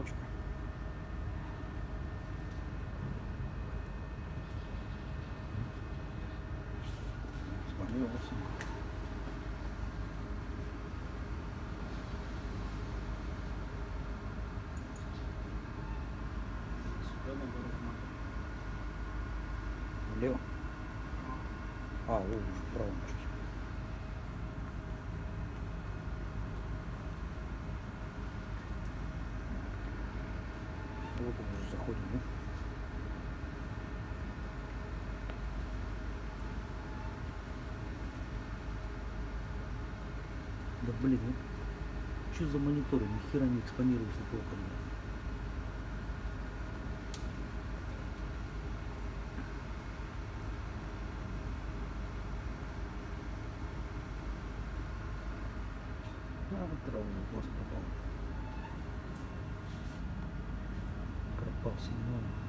надо. Влево. А, о, уже вправо Вот он уже заходим, да? Да блин, ну что за мониторы? Ни хера не экспонируется толком. да. А, травма глаз 嗯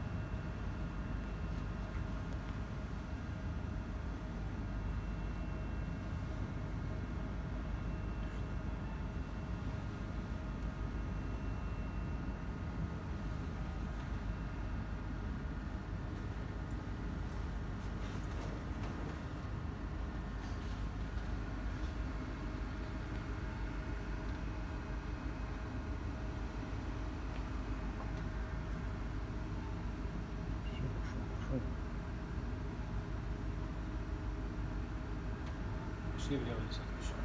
счастливо